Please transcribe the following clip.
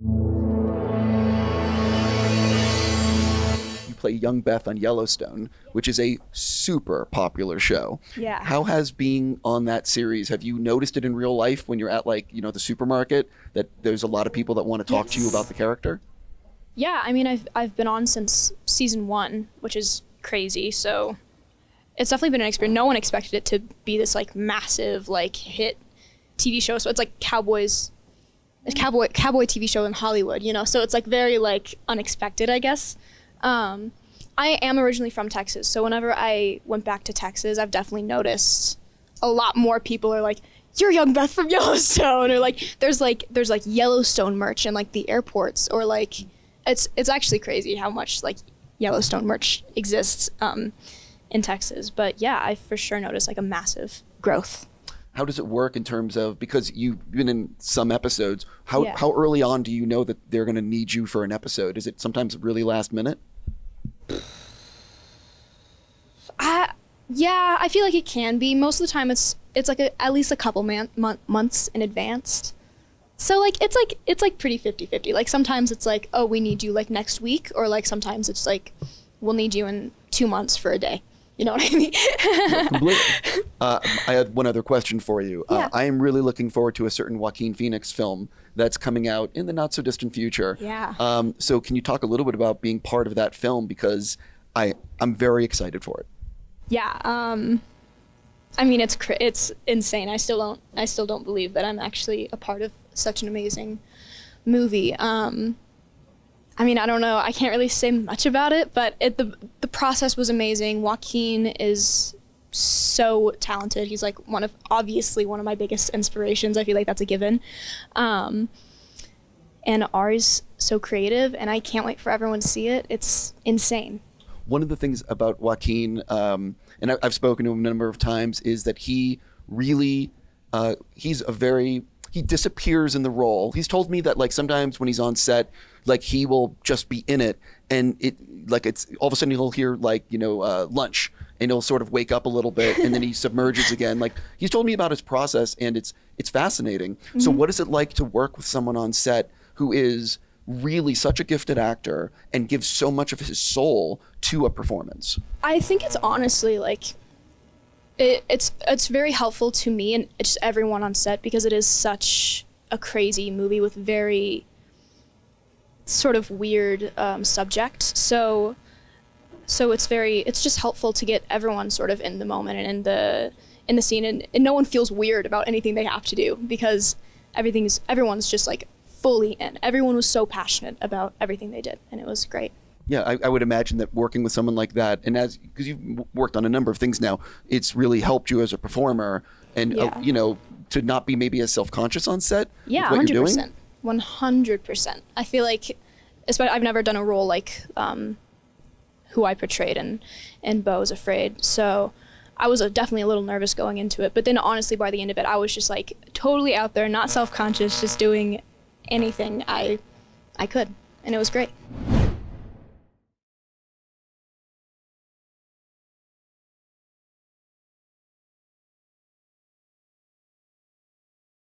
You play young Beth on Yellowstone, which is a super popular show. Yeah. How has being on that series, have you noticed it in real life when you're at like, you know, the supermarket that there's a lot of people that want to talk to you about the character? Yeah, I mean, I've I've been on since season one, which is crazy. So it's definitely been an experience. No one expected it to be this like massive like hit TV show. So it's like cowboys, a cowboy cowboy TV show in Hollywood, you know. So it's like very like unexpected, I guess. Um, I am originally from Texas, so whenever I went back to Texas, I've definitely noticed a lot more people are like, "You're young Beth from Yellowstone," or like, "There's like there's like Yellowstone merch in like the airports," or like, it's it's actually crazy how much like Yellowstone merch exists um, in Texas. But yeah, I for sure noticed like a massive growth. How does it work in terms of because you've been in some episodes? How Yeah. how early on do you know that they're going to need you for an episode? Is it sometimes really last minute? I yeah, I feel like it can be. Most of the time, it's it's like a, at least a couple man, mon- months in advance. So like it's like it's like pretty 50-50. Like sometimes it's like oh we need you like next week, or like sometimes it's like we'll need you in two months for a day. You know what I mean? Completely. uh, I had one other question for you. Uh, I am really looking forward to a certain Joaquin Phoenix film that's coming out in the not so distant future. Yeah. Um, so can you talk a little bit about being part of that film because I I'm very excited for it. yeah. Um, I mean it's it's insane. I still don't I still don't believe that I'm actually a part of such an amazing movie. Um, I mean, I don't know. I can't really say much about it, but it, the the process was amazing. Joaquin is so talented. He's like one of obviously one of my biggest inspirations. I feel like that's a given. Um, and Ari's so creative, and I can't wait for everyone to see it. It's insane. One of the things about Joaquin, um, and I, I've spoken to him a number of times, is that he really uh, he's a very he disappears in the role. He's told me that like sometimes when he's on set, like he will just be in it, and it like it's all of a sudden he'll hear like you know uh, lunch, and he'll sort of wake up a little bit, and then he submerges again. Like he's told me about his process, and it's it's fascinating. So what is it like to work with someone on set who is really such a gifted actor and gives so much of his soul to a performance. I think it's honestly like it, it's it's very helpful to me and just everyone on set because it is such a crazy movie with very sort of weird um, subject. So so it's very it's just helpful to get everyone sort of in the moment and in the in the scene and, and no one feels weird about anything they have to do because everything's everyone's just like fully in. Everyone was so passionate about everything they did and it was great. Yeah, I, I would imagine that working with someone like that, and as because you've worked on a number of things now, it's really helped you as a performer, and uh, you know to not be maybe as self conscious on set. Yeah, what hundred you're doing. percent, one hundred percent. I feel like, especially I've never done a role like um, who I portrayed in in Beau is Afraid, so I was uh, definitely a little nervous going into it. But then honestly, by the end of it, I was just like totally out there, not self conscious, just doing anything I I could, and it was great.